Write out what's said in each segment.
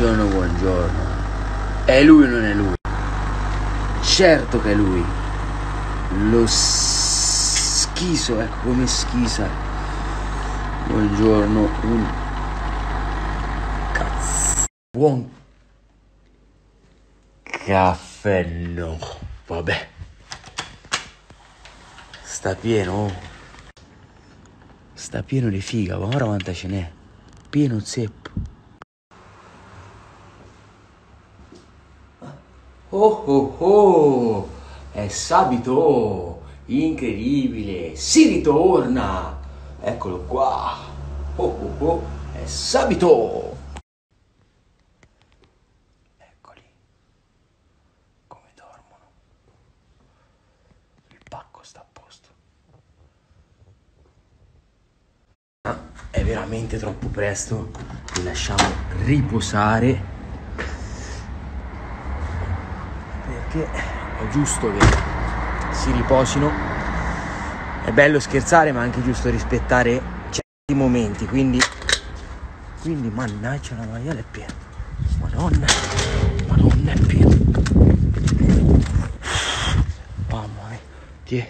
Buongiorno, buongiorno. È lui o non è lui? Certo che è lui. Lo schiso, ecco come schisa. Buongiorno, un cazzo. Buon caffè no. Vabbè. Sta pieno. Sta pieno di figa, guarda quanta ce n'è. Pieno zeppo. Oh oh oh! È sabato! Incredibile! Si ritorna! Eccolo qua! Oh oh oh! È sabato! Eccoli. Come dormono. Il pacco sta a posto. Ah, è veramente troppo presto. Li lasciamo riposare. Perché è giusto che si riposino. È bello scherzare, ma è anche giusto rispettare certi momenti. Quindi, quindi mannaggia la maiala è piena. Madonna, madonna è piena. Mamma mia, tie,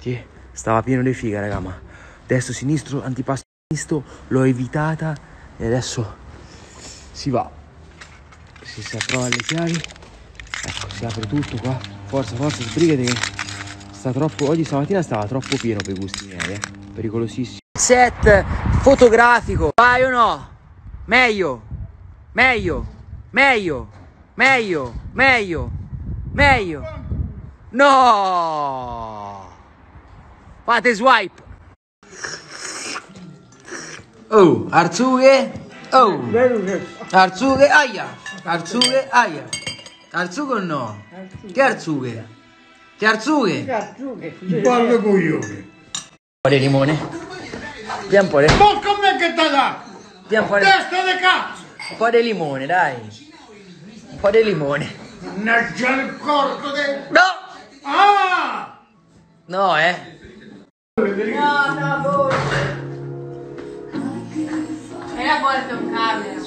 tie. Stava pieno di figa, raga, ma destro, sinistro, antipasto, sinistro, l'ho evitata e adesso si va. Si si approva le chiavi. Ecco, si apre tutto qua. Forza, forza, sbrigate che sta troppo. Oggi stamattina stava troppo pieno per i gusti miei, eh. Pericolosissimo. Set fotografico. Vai o no? Meglio. Meglio. Meglio. Meglio. Meglio. Meglio. No! Fate swipe. Oh, arzughe. Oh. Arzughe, aia. Arzughe, aia. Arzughe o no? Che arzughe? Che arzughe? Il porco coglione. Un po' di limone. Via un po' di, Ma com'è che ti dà? po' di, Testa di cazzo! un po' di limone, dai. Un po' di limone. Mannaggia il corpo del... No! Ah! No, eh. E la porta un camera.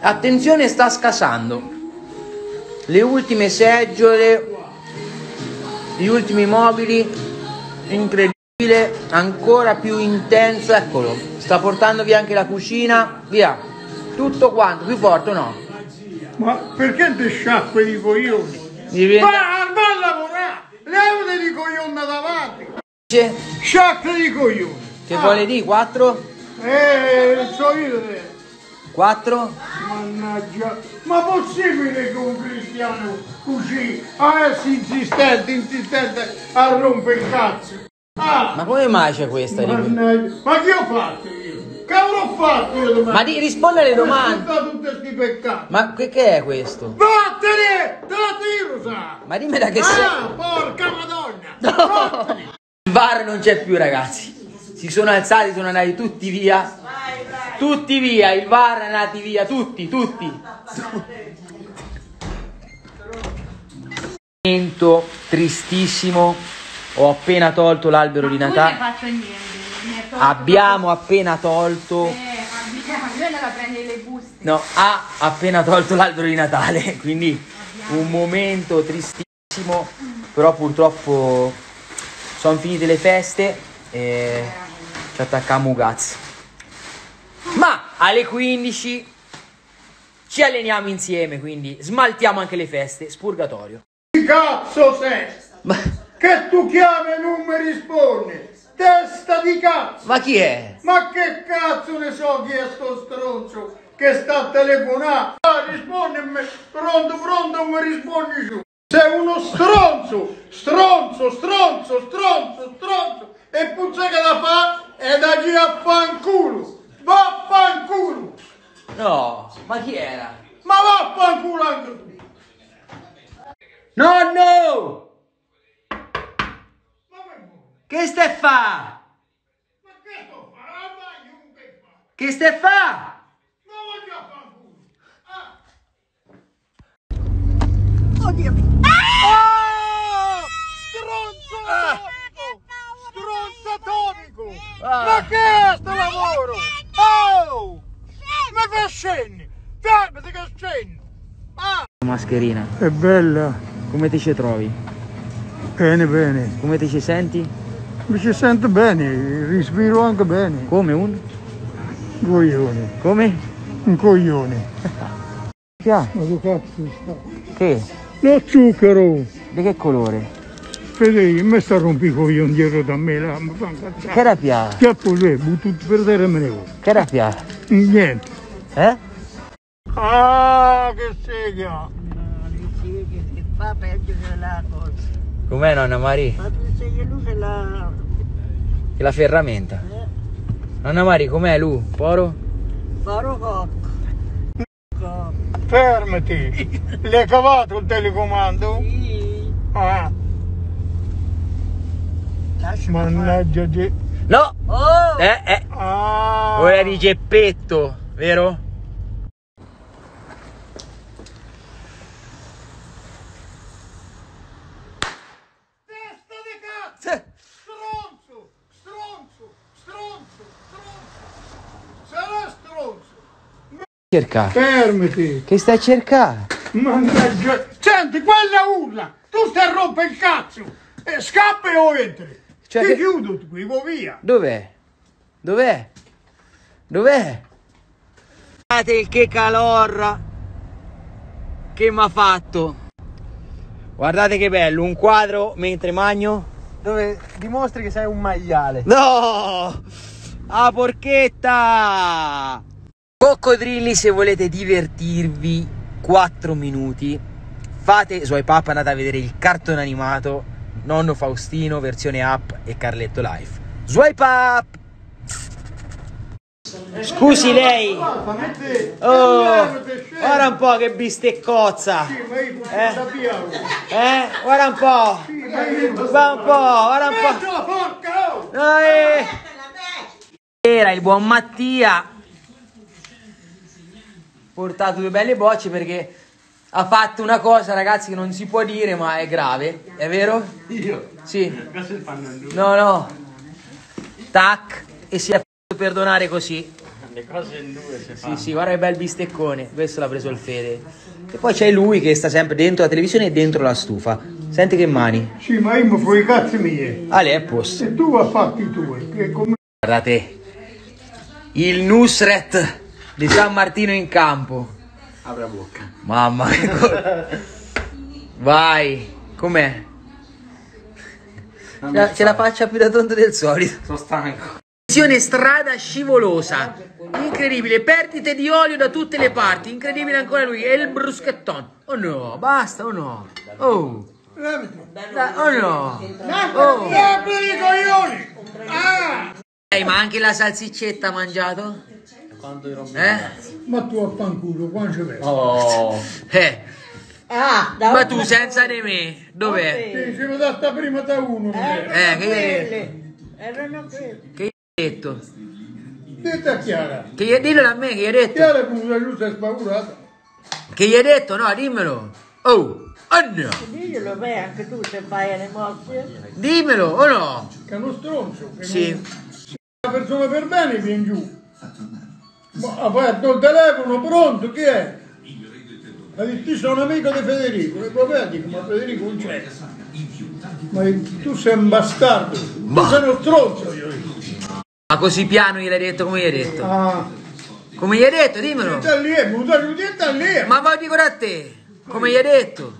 Attenzione, sta scasando. Le ultime seggiole, gli ultimi mobili, incredibile, ancora più intenso, eccolo. Sta portando via anche la cucina, via. Tutto quanto, più forte o no? Ma perché ti sciacque di coglioni? Diventa... Va, va a lavorare! Levati di coglione davanti! Che Sciacque di coglioni! vuole dire? 4? Eh, so io te. 4? Mannaggia! Ma possibile che un cristiano così, adesso insistente, insistente, a rompere il cazzo? Ah! Ma come mai c'è questa? Mannaggia! Ma che ho fatto io? Che avrò fatto io domani? Ma di, risponde alle domande. Ho tutti questi peccati! Ma che, che è questo? Vattene! Te la tiro, sa! Ma dimmi da che sei. Ah, porca madonna! No. Il bar non c'è più, ragazzi. Si sono alzati, sono andati tutti via. Tutti via, il bar è andati via, tutti, tutti. Momento tristissimo. Ho appena tolto l'albero di Non Natale. faccio niente. Abbiamo appena tolto. Eh. No, ha appena tolto l'albero di Natale, quindi un momento tristissimo, però purtroppo sono finite le feste e ci attacchiamo cazzo. Ma alle 15 ci alleniamo insieme, quindi smaltiamo anche le feste, spurgatorio. Che cazzo sei? Ma, Che tu chiami e non mi rispondi? Testa di cazzo! ma chi è? Ma che cazzo ne so chi è sto stronzo che sta a telefonare? Ah, rispondi a me. Pronto, pronto, non mi rispondi giù. Sei uno stronzo, stronzo, stronzo, stronzo, stronzo. E puzza che da fa è da chi a fanculo. Vaffanculo. No, ma chi era? Ma vaffanculo anche tu. Nonno! Ma che stai fa? Ma che sto fa? Ah, io che fa? Stai fa? Ma voglio a fanculo. Ah. Oh! Stronzo atomico! Stronzo atomico! Ah. Ma che è sto lavoro? Che scendi? Fermati che cenno. Ah, Mascherina, è bella. come ti ci trovi? Bene, bene. Come ti ci senti? Mi ci sento bene, respiro anche bene. Come un? Un coglione. Come? Un coglione. Pia? Ma che cazzo sta? Che? Lo zucchero. Di che colore? Fede, mi sta rompi i coglioni dietro da me, là, mi fa incazzare. Che era pia? Chiappo lì, butto tutto per terra e me ne vado. Che era pia? Niente. Eh? Ah, che sega. Sì, che, che fa peggio che la cosa. Com'è nonna Mari? Ma tu sei che lui che la... Che la ferramenta. Eh, Nonna Mari, com'è lui? Poro? Faro cocco. Cocco. Fermati. L'hai cavato il telecomando? Sì, Ah, lascia mannaggia te. No! Oh! Eh, eh. Ah. Ora di Geppetto, vero? Testa di cazzo! Stronzo! Stronzo! Stronzo! Stronzo! Sarà stronzo! Cerca. Fermati! Che stai a cercare? Mannaggia! Senti, quella urla! Tu stai a rompere il cazzo! E scappa o entri! Cioè Ti che- chiudo qui, via! Dov'è? Dov'è? Dov'è? Guardate il che calorra che mi ha fatto. Guardate che bello, un quadro mentre magno. Dove dimostri che sei un maiale. No! A porchetta! Coccodrilli, se volete divertirvi 4 minuti, fate swipe up, andate a vedere il cartone animato Nonno Faustino, versione app e Carletto Life. Swipe up! Scusi lei! Oh, guarda un po' che bisteccozza! Eh? Eh? Guarda un po'! Guarda un po', guarda un po'! Dai. Era il buon Mattia. Portato due belle bocce perché ha fatto una cosa, ragazzi, che non si può dire, ma è grave. È vero? Io? Sì. No, no. Tac. E si è perdonare così. Le cose in due si Sì, fanno. sì, guarda che bel bisteccone. Questo l'ha preso il Fede. E poi c'è lui che sta sempre dentro la televisione e dentro la stufa. Senti che mani. Sì, ma io mi fai i cazzi miei. Ah, lei è a posto. E tu ha fatto i tuoi. Che come... Guardate. Il Nusret di San Martino in campo. Apri la bocca. Mamma co- Vai. Com'è? Non La- c'è faccia più da tonto del solito. Sono stanco. Missione strada scivolosa. Incredibile, perdite di olio da tutte le parti. Incredibile ancora lui. E il bruschetton. Oh no, basta, oh no. Oh. Dai, oh no. Oh. Apri i coglioni! Ah! Ehi, ma anche la salsiccetta ha mangiato? Quanto di roba. Eh? Ma tu affanculo, quando ci vedi? Oh. Eh. Ah, da Ma tu senza di me, dov'è? Sì, ci vedo sta prima da uno. Eh, che hai quelle. Erano quelle. che detto? Dite a Chiara. Che gli hai dillo a me, che gli hai detto? Chiara come una giusta spaurata. Che gli hai detto? No, dimmelo. Oh, no. Diglielo beh, anche tu se vai alle mosse. Dimmelo, o no? Che è uno stronzo. Che Sì. non- Una persona per bene viene giù. Ma ha aperto il telefono, pronto, chi è? Ha detto, io sono amico di Federico. E vabbè, dico, ma Federico non c'è. Ma tu sei un bastardo. Ma- Tu sei uno stronzo, io dico. Ma così piano gliel'hai detto, come gli hai detto? Ah, Come gli hai detto, dimmelo. lì, lì. Ma poi dico a te, come gli hai detto?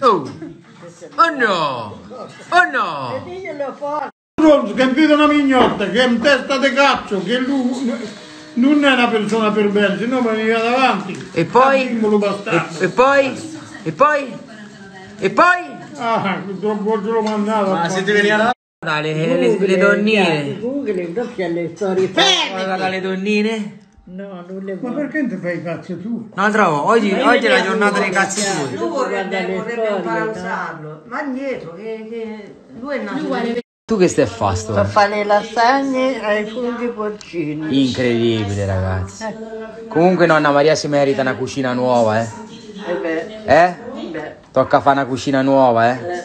Oh, oh no, oh no. Diglielo forte. stronzo che vede una mignotta, che è un testa di cazzo, che lui non è una persona per bene, se no mi veniva davanti. E poi, e, e poi, e poi, e poi, Ah, troppo ce l'ho mandato. Ma se ti veniva da... guarda le, le, le donnine, Google, non c'è le storie. guarda le donnine. No, non le Ma perché non ti fai i cazzi tu? Un'altra volta, oggi, oggi è la giornata dei cazzi tuoi. Tu vorrebbe, vorrebbe imparare a usarlo, ma indietro, che, che lui è nato. Lui Tu che stai a fare sto? Per fare le lasagne ai funghi porcini. Incredibile ragazzi. Comunque nonna Maria si merita una cucina nuova, eh. E beh, Eh? beh, Tocca fare una cucina nuova, eh. eh,